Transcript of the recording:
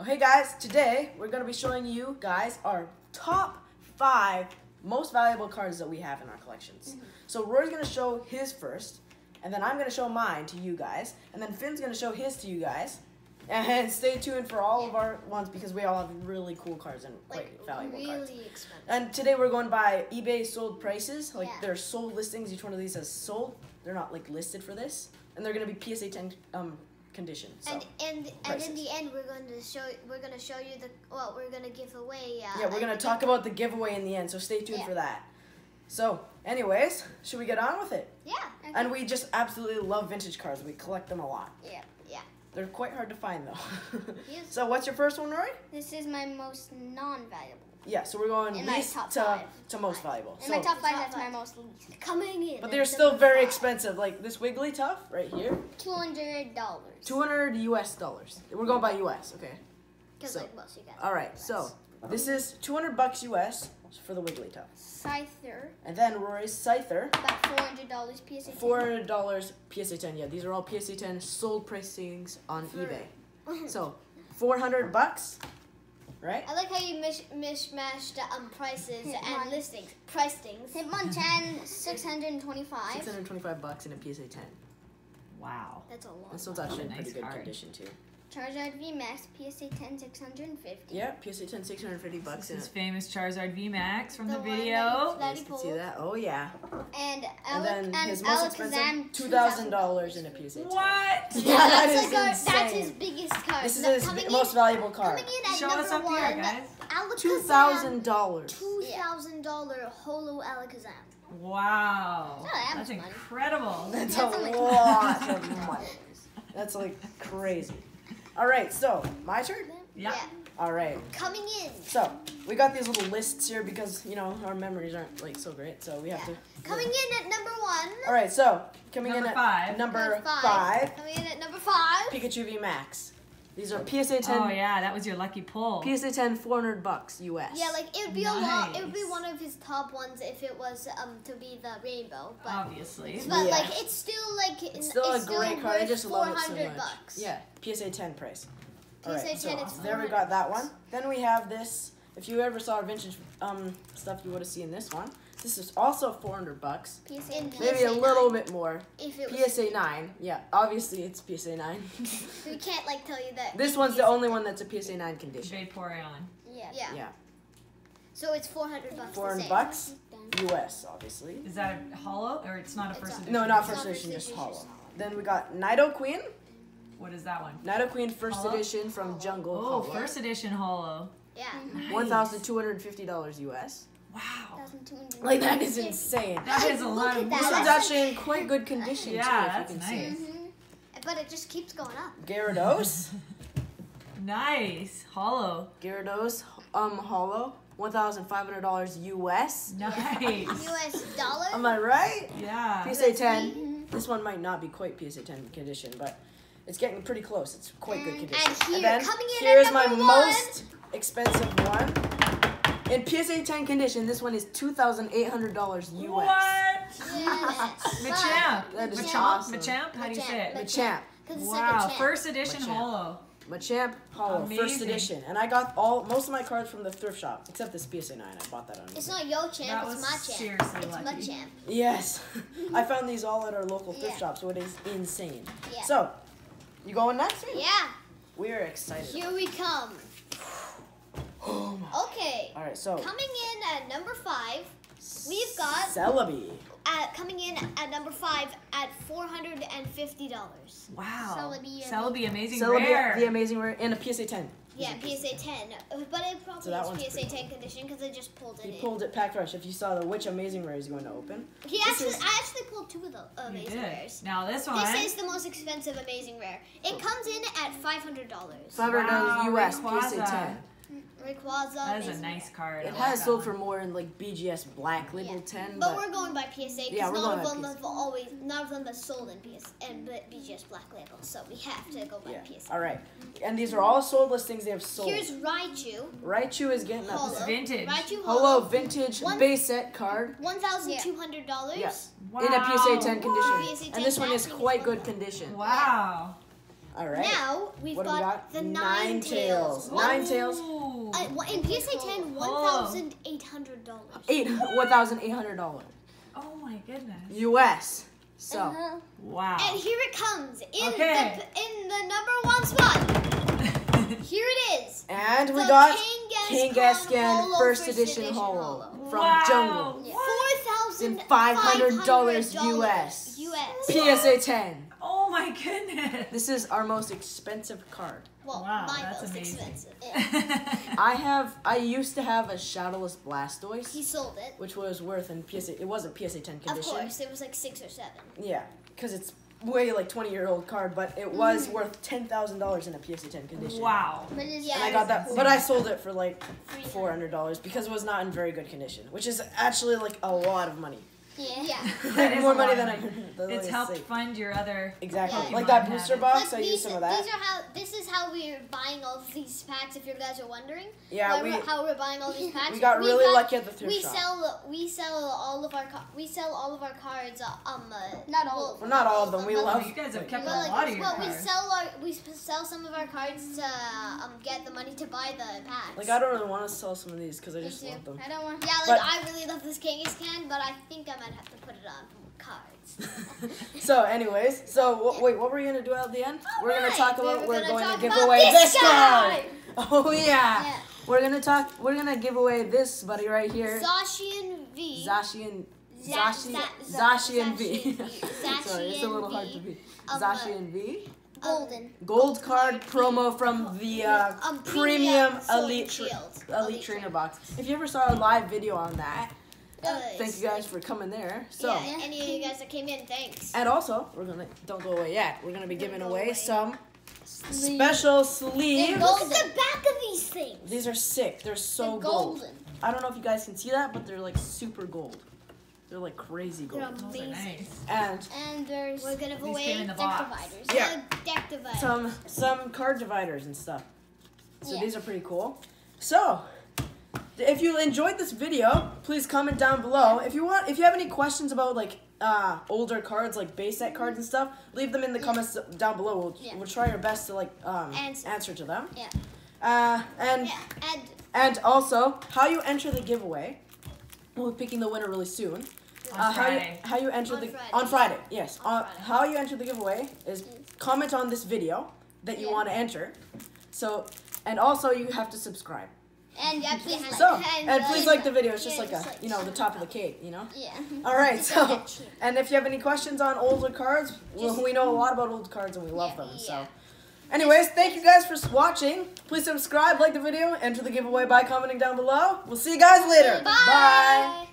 Oh, hey guys, today we're going to be showing you guys our top five most valuable cards that we have in our collections. So Rory's going to show his first, and then I'm going to show mine to you guys, and then Finn's going to show his to you guys. And stay tuned for all of our ones because we all have really cool cards and quite Like valuable really cards. expensive. And today we're going by eBay sold prices. Like Yeah. they're sold listings. Each one of these has sold. They're not like listed for this, and they're gonna be PSA 10 um condition. So and and and in the end, we're going to show we're going to show you the well, we're going to give away. Uh, yeah, we're gonna like, talk about the giveaway in the end. So stay tuned Yeah. for that. So, anyways, should we get on with it? Yeah. And we just absolutely love vintage cars. We collect them a lot. yeah. Yeah. They're quite hard to find though. Yes. so what's your first one, Rory? This is my most non-valuable. Yeah, so we're going In least to, five. to most valuable. In So, my top five, that's my most least. Coming in. but they're still very five. expensive. Like this Wigglytuff right here, Two hundred dollars. 200 US dollars. We're going by US, okay? Because So, like most you guys. All right, so this is 200 bucks US for the Wigglytuff. Scyther, And then Rory's Scyther, about four hundred dollars PSA. $400 PSA 10. Yeah, these are all PSA 10 sold pricings on For- eBay. So, 400 bucks, right? I like how you mish- mishmashed um prices Hit and one. listings, pricings. Hitmon 10, 625. 625 bucks in a PSA 10. Wow. That's a lot. This one's actually in Nice pretty good card. condition too. Charizard VMAX PSA 10, 650. Yeah, PSA 10, 650 bucks This in is it. famous Charizard VMAX from The the, one that video. you- Nice he see that. Oh yeah. And And Alec then and his most Alakazam, expensive, two thousand dollars in a PSA 10. What? Yeah, Yeah, that that's is like our, insane. that's his biggest card. This is No, his in, most valuable card. Coming in at Show number us up one, here, guys. Alakazam. Two thousand dollars. Two thousand dollar holo Alakazam. Wow. that much That's money. incredible. That's That's a lot of money. That's like crazy. All right, so my turn. Yeah. All right, Coming in. so we got these little lists here because you know our memories aren't like so great, so we have Yeah. to. Coming in at number one. All right, so coming Number in at five. number five, Coming in at number five. Pikachu VMAX. These are PSA 10. Oh yeah, that was your lucky pull. PSA 10, 400 bucks US. Yeah, like it would be a lot. It would be one of his top ones if it was um to be the rainbow, but. Obviously. But Yeah. like it's still like It's still a great card. I worth just love it so much. bucks. Yeah, PSA 10 price. All PSA right, 10 so it's there we got that one. Then we have this. If you ever saw vintage um stuff, you would have seen this one. This is also 400 bucks. PSA In 10. Maybe a little 9. bit more. If it was, PSA 9. Yeah, obviously it's PSA 9. we can't like tell you that. this in one's the only one that's a PSA 9 condition. Vaporeon. Yeah. Yeah. Yeah, So it's 400 bucks. 400 bucks US, obviously. Is that a holo or it's not a It's first edition? No, not first edition, just holo. Then we got Nidoqueen. What is that one? Nidoqueen first Holo? edition from Jungle. Oh, holo. first edition holo. Yeah. Nice. One thousand two hundred fifty dollars US. Wow. Like that is insane. That is a lot of that. This money. one's actually in quite good condition Yeah, too. that's if you can see. nice. Mhm. But it just keeps going up. Gyarados, Nice. Holo. Gyarados, um, holo, one thousand five hundred dollars US. Nice. US dollar. Am I right? Yeah. PSA ten. This one might not be quite PSA ten condition, but it's getting pretty close. It's quite good condition. and here, then coming in here's at my number one. most expensive one. In PSA ten condition, this one is two thousand eight hundred dollars US. What? Yes. Machamp. That is Machamp? awesome. Machamp? How do you say it? Machamp. Wow. like. First edition Machamp. holo. Machamp Holo, first edition, and I got all most of my cards from the thrift shop, except this PSA nine. I bought that on. It's not yo champ, That it's was my champ. seriously It's my champ. Yes, I found these all at our local thrift Yeah. shop, so it is insane. Yeah. So, you going next? Finn? Yeah, We are excited. here we come. Oh my. Okay, All right, so coming in at number five, we've got- Celebi. at coming in at number five at four hundred and fifty dollars. Wow. Celebi, Celebi amazing Celebi, rare. the amazing rare, and a PSA ten. Yeah, PSA ten, Uh, but it probably So that is PSA pretty ten condition because I just pulled it He in. pulled it packed rush. If you saw the which amazing rare is going to open. He This actually, is- I actually pulled two of the You amazing did. rares. Now this one. This is the most expensive amazing rare. It comes in at five hundred dollars. Five hundred dollars Wow, US Rayquaza. PSA ten. Rayquaza. that is a nice card. It like has that sold for more in like BGS Black Label Yeah. ten, But but, we're going by PSA because Yeah, none going of them PSA. have always none of them have sold in PS and B- BGS Black Label, so we have to go by yeah. PSA. All right, and these are all sold listings. They have sold. Here's Raichu, Raichu is getting Holo. up. vintage. Raichu Hello, Holo, vintage One- base set card. one thousand two hundred dollars. Yeah. Wow. In a PSA 10 condition. PSA 10 and this one is quite good condition. Wow. All right. Now we've got, we got, the nine, Ninetales. tails. Ninetales. Uh, in PSA 10, $1,800. Eight, $1,800. Oh my goodness. US. So. Uh -huh. Wow. And here it comes in okay. the in the number one spot. here it is. And we the got Kangaskhan First Edition Holo from wow. Jungle. Yeah. $4,500 US. US. PSA 10 my goodness. This is our most expensive card. Well, Wow, my that's most amazing. expensive. I have. I used to have a Shadowless Blastoise, He sold it. which was worth in PSA. It wasn't PSA ten condition. Of condition. course, it was like six or seven. Yeah, because it's way like twenty year old card, but it was Mm-hmm. worth ten thousand dollars in a PSA ten condition. wow. But it's Yeah, And I got that, but I sold it for like four hundred dollars because it was not in very good condition, which is actually like a lot of money. Yeah. Yeah. That is More a money lot than I could. It's helped saved. fund your other. Exactly, Yeah. like that booster have it. box. I these, used some of that. these are how. This is how we're buying all these packs. If you guys are wondering, Yeah, why we we're- how we're buying all these packs. we got We really got- lucky at the thrift We shop. sell we sell all of our we sell all of our cards. Uh, um, uh, Not all well, not all of them. We well, love. you guys have kept Well, a like, lot of your well, we sell our we sell some of our cards to um get the money to buy the packs. Like I don't really want to sell some of these because I just too. love them. I don't want. Yeah, like But- I really this Kangaskhan, but I think I might have to put it on cards. so, anyways, so wh- wait, what were we gonna do at the end? we're gonna Alright, talk about. were We're gonna going to give away this this guy. card. Oh yeah. Yeah. We're gonna talk. We're gonna give away this buddy right here. Zacian V. Zacian. Za- Zashi, Za- Za- Zacian V. Sorry, it's a little hard to be. Zacian V. Golden. Gold card promo from the uh, Um, premium Sword elite Shield. elite trainer box. If you ever saw a live video on that, Uh, thank you guys for coming there. So. yeah, any of you guys that came in, thanks. And also, we're gonna don't go away yet. We're gonna be giving go away away. some special sleeves. Look at the back of these things. These are sick. They're so They're gold. golden. I don't know if you guys can see that, but they're like super gold. They're like crazy They're gold. Those are amazing. nice. And And there's we're gonna give away came the deck box. dividers. Yeah. deck dividers. some some card dividers and stuff. So Yeah. these are pretty cool. So if you enjoyed this video, please comment down below. If you want, if you have any questions about like uh, older cards, like base set cards and stuff, leave them in the comments down below. We'll, Yeah. we'll try our best to like um, Answer. answer to them. Yeah. Uh, and yeah, and and also how you enter the giveaway. We'll be picking the winner really soon. On Uh, how you Friday. how you enter On the Friday. on Friday? Yes. On uh, Friday. How you enter the giveaway is comment on this video that you Yeah. want to enter. So and also you have to subscribe. And yeah, please So and, and please like the video. It's just like a you know the top of the cake. You know. yeah. All right. So and if you have any questions on older cards, well, we know a lot about old cards and we love Yeah, them. So. Anyways, thank you guys for watching. Please subscribe, like the video, enter the giveaway by commenting down below. We'll see you guys later. Bye.